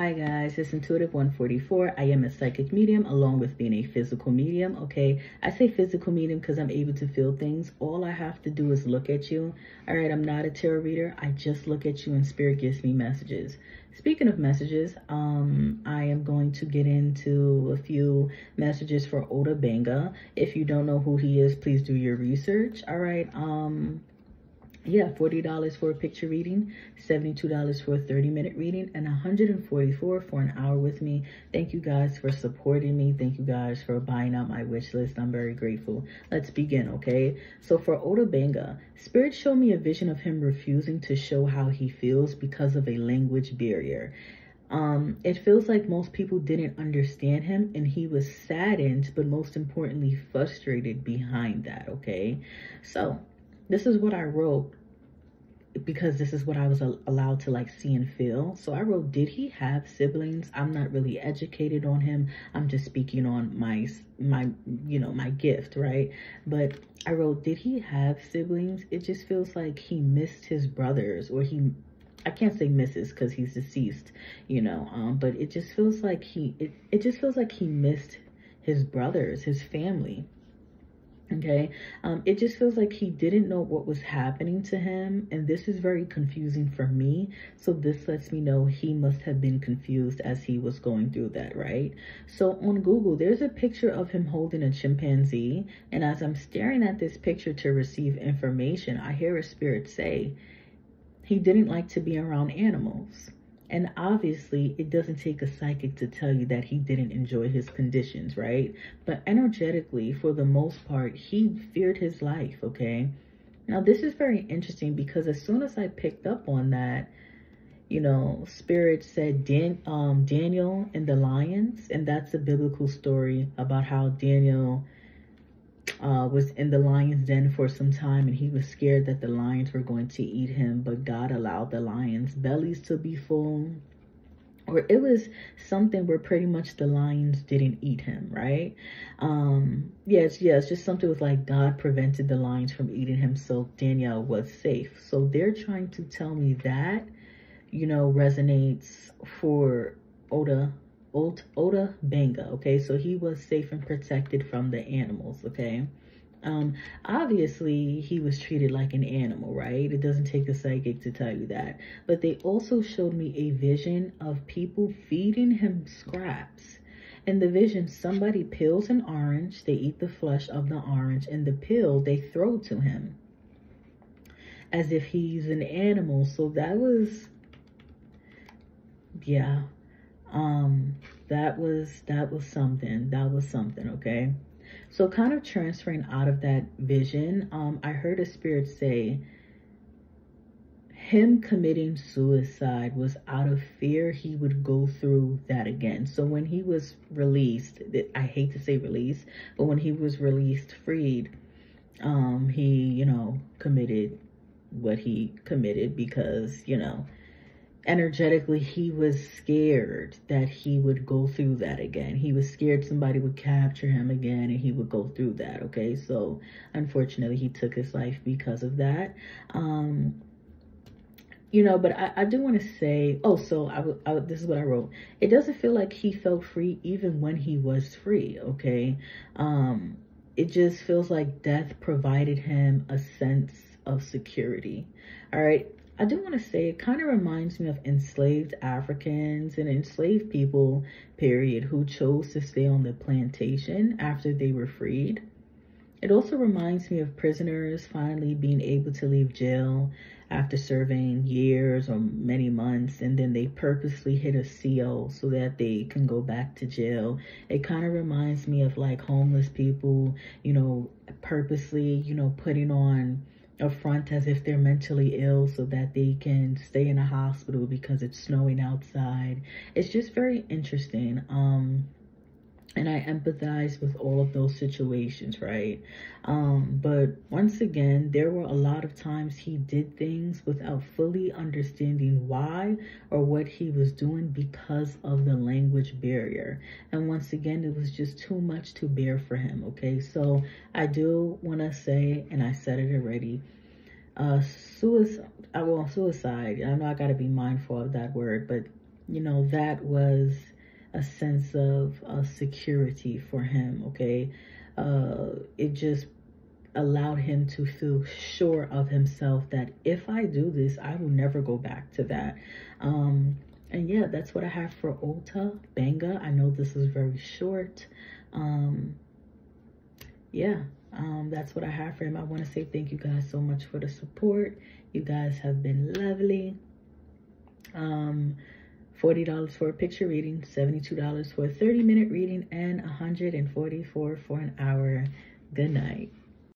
Hi guys, it's Intuitive 144. I am a psychic medium along with being a physical medium, okay? I say physical medium because I'm able to feel things. All I have to do is look at you. All right, I'm not a tarot reader. I just look at you and spirit gives me messages. Speaking of messages, um, I am going to get into a few messages for Ota Benga. If you don't know who he is, please do your research. All right, um, yeah, $40 for a picture reading, $72 for a 30 minute reading, and $144 for an hour with me. Thank you guys for supporting me. Thank you guys for buying out my wish list. I'm very grateful. Let's begin, okay? So for Ota Benga, Spirit showed me a vision of him refusing to show how he feels because of a language barrier. Um, it feels like most people didn't understand him and he was saddened, but most importantly, frustrated behind that, okay? So this is what I wrote because this is what I was allowed to like see and feel. So I wrote, did he have siblings? I'm not really educated on him. I'm just speaking on my, my, you know, my gift, right? But I wrote, did he have siblings? It just feels like he missed his brothers or he, I can't say misses because he's deceased, you know, um, but it just feels like he, it, it just feels like he missed his brothers, his family okay? Um it just feels like he didn't know what was happening to him and this is very confusing for me. So this lets me know he must have been confused as he was going through that right? So on google there's a picture of him holding a chimpanzee and as i'm staring at this picture to receive information i hear a spirit say he didn't like to be around animals and obviously, it doesn't take a psychic to tell you that he didn't enjoy his conditions, right? But energetically, for the most part, he feared his life, okay? Now, this is very interesting because as soon as I picked up on that, you know, Spirit said Dan, um, Daniel and the lions, and that's a biblical story about how Daniel uh, was in the lion's den for some time and he was scared that the lions were going to eat him, but God allowed the lions' bellies to be full. Or it was something where pretty much the lions didn't eat him, right? Um, yes, yes, just something with like God prevented the lions from eating him, so Daniel was safe. So they're trying to tell me that, you know, resonates for Ota Old, Ota Benga, okay? So he was safe and protected from the animals, okay? Um, obviously, he was treated like an animal, right? It doesn't take a psychic to tell you that. But they also showed me a vision of people feeding him scraps. In the vision, somebody peels an orange, they eat the flesh of the orange, and the peel they throw to him as if he's an animal. So that was, yeah, um that was that was something that was something okay? So kind of transferring out of that vision um i heard a spirit say him committing suicide was out of fear he would go through that again. So when he was released i hate to say released but when he was released freed um he you know committed what he committed because you know energetically he was scared that he would go through that again. He was scared somebody would capture him again and he would go through that okay? So unfortunately he took his life because of that. Um you know but i, I do want to say oh so I, I this is what i wrote. It doesn't feel like he felt free even when he was free okay? Um it just feels like death provided him a sense of security all right I do want to say it kind of reminds me of enslaved Africans and enslaved people, period, who chose to stay on the plantation after they were freed. It also reminds me of prisoners finally being able to leave jail after serving years or many months and then they purposely hit a CO so that they can go back to jail. It kind of reminds me of like homeless people, you know, purposely, you know, putting on a front as if they're mentally ill so that they can stay in a hospital because it's snowing outside. It's just very interesting. Um, and I empathize with all of those situations, right? Um, but once again, there were a lot of times he did things without fully understanding why or what he was doing because of the language barrier. And once again, it was just too much to bear for him, okay? So I do want to say, and I said it already, uh, suicide, well, suicide, I know I got to be mindful of that word, but you know, that was a sense of uh, security for him, okay? Uh, it just allowed him to feel sure of himself that if I do this, I will never go back to that. Um, and yeah, that's what I have for Ota Benga. I know this is very short. Um, yeah, um, that's what I have for him. I want to say thank you guys so much for the support. You guys have been lovely. Um, $40 for a picture reading, $72 for a 30 minute reading, and 144 for an hour. Good night.